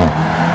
Excellent.